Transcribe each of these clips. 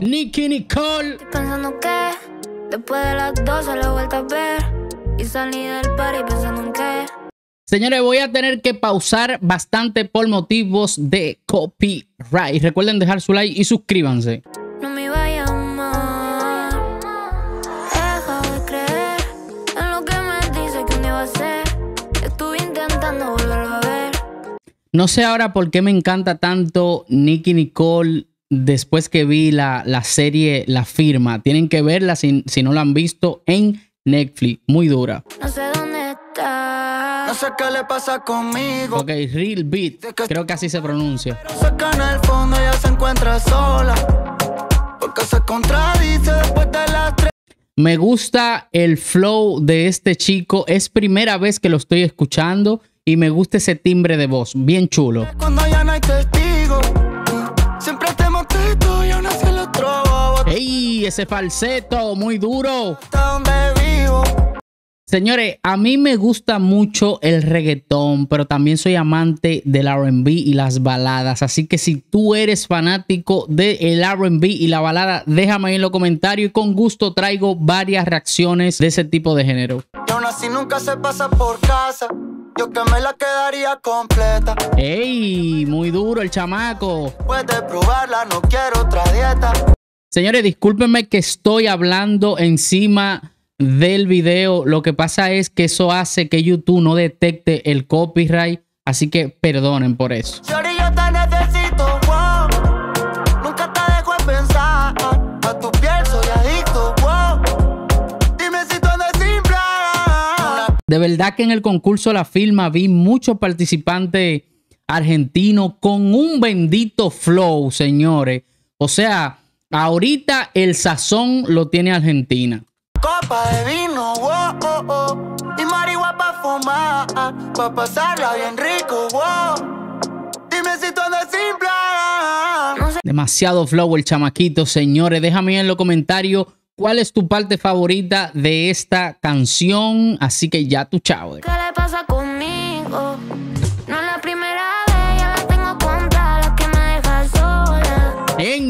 Nicky Nicole. Estoy pensando que después de las 12 la vuelta a ver y salí del party pensando en que Señores, voy a tener que pausar bastante por motivos de copyright. Recuerden dejar su like y suscríbanse. no me iba a llamar. He dejado de creer en lo que me dice que día va a ser. Estuve intentando volverlo a ver. No sé ahora por qué me encanta tanto Nicky Nicole después que vi la, la serie La Firma. Tienen que verla si, si no la han visto en Netflix. Muy dura. No sé dónde está. No sé qué le pasa conmigo. Ok, Real Beat. Creo que así se pronuncia. Pero sé que en el fondo ella se encuentra sola. Porque se contradice después de las tres. Me gusta el flow de este chico. Es primera vez que lo estoy escuchando y me gusta ese timbre de voz. Bien chulo. Cuando ya no hay testigos. Ese falseto, muy duro. Señores, a mí me gusta mucho el reggaetón, pero también soy amante del RB y las baladas. Así que si tú eres fanático del RB y la balada, déjame ahí en los comentarios y con gusto traigo varias reacciones de ese tipo de género. Y aún así nunca se pasa por casa. Yo que me la quedaría completa. ¡Ey! Muy duro el chamaco. Puedes probarla, no quiero otra dieta. Señores, discúlpenme que estoy hablando encima del video. Lo que pasa es que eso hace que YouTube no detecte el copyright. Así que perdonen por eso. De verdad que en el concurso La Filma vi muchos participantes argentinos con un bendito flow, señores. O sea, ahorita el sazón lo tiene Argentina. Copa de vino, wow, oh, oh. Y marihuana pa' fumar. Pa' pasarla bien rico, wow. Dime si todo es simple. No sé Demasiado flow el chamaquito, señores. Déjame en los comentarios cuál es tu parte favorita de esta canción. Así que ya tu chao. qué le pasa conmigo.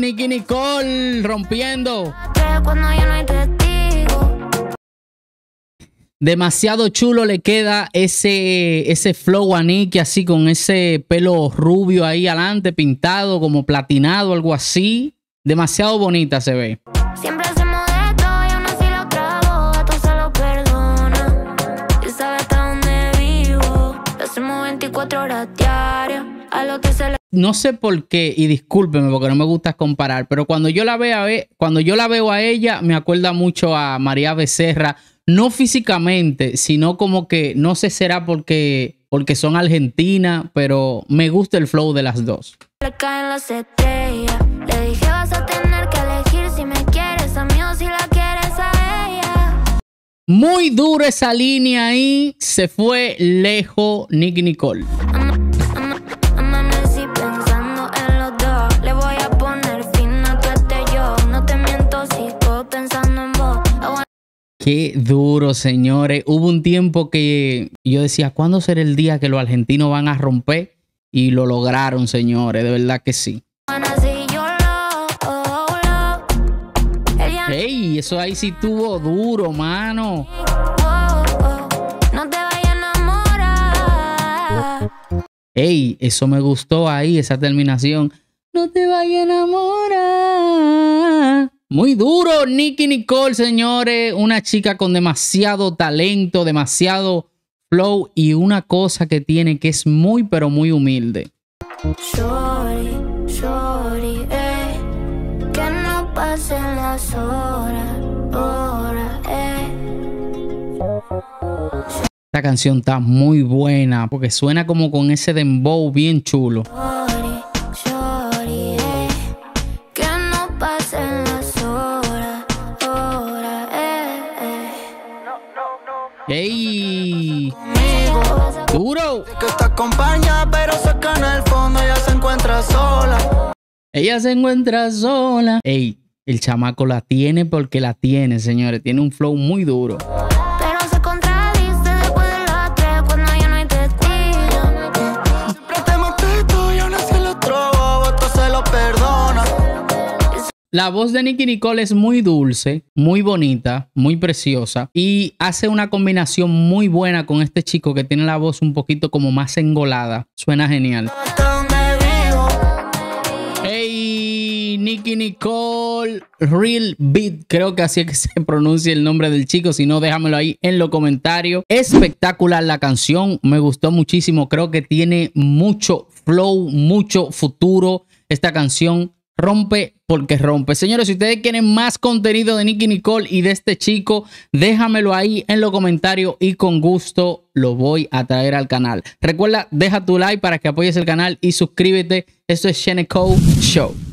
Nicky Nicole rompiendo. Demasiado chulo le queda ese, ese flow a Nicky así con ese pelo rubio ahí adelante, pintado como platinado, algo así. Demasiado bonita se ve. Siempre hacemos de todo y aún así lo trago. A todos se lo perdona. Y sabe hasta dónde vivo. Lo hacemos 24 horas diarias. A lo que se le No sé por qué, y discúlpeme porque no me gusta comparar, pero cuando yo la veo a, e- cuando yo la veo a ella, me acuerda mucho a María Becerra, no físicamente, sino como que, no sé, será porque, porque son argentinas, pero me gusta el flow de las dos. le caen las estrellas. Le dije vas a tener que elegir si me quieres a mí o si la quieres a ella. Muy dura esa línea ahí, se fue lejos Nicky Nicole. Qué duro, señores. Hubo un tiempo que yo decía, ¿cuándo será el día que los argentinos van a romper? Y lo lograron, señores, de verdad que sí. ¡Ey! Eso ahí sí tuvo duro, mano. ¡Ey! Eso me gustó ahí, esa terminación. No te vayas a enamorar. Muy duro, Nicky Nicole, señores. Una chica con demasiado talento, demasiado flow y una cosa que tiene que es muy, pero muy humilde. Shorty, shorty, eh. Que no pasen las horas, horas, eh. Esta canción está muy buena porque suena como con ese dembow bien chulo. ¡Ey! ¡Duro! Que te acompaña, pero sé que en el fondo ella se encuentra sola. Ella se encuentra sola. ¡Ey! El chamaco la tiene porque la tiene, señores. Tiene un flow muy duro. La voz de Nicky Nicole es muy dulce, muy bonita, muy preciosa y hace una combinación muy buena con este chico que tiene la voz un poquito como más engolada. Suena genial. Hey, Nicky Nicole, Real Beat, creo que así es que se pronuncia el nombre del chico, si no déjamelo ahí en los comentarios. Espectacular la canción, me gustó muchísimo, creo que tiene mucho flow, mucho futuro esta canción. Rompe porque rompe. Señores, si ustedes quieren más contenido de Nicky Nicole y de este chico, déjamelo ahí en los comentarios y con gusto lo voy a traer al canal. Recuerda, deja tu like para que apoyes el canal y suscríbete. Esto es Sheneco Show.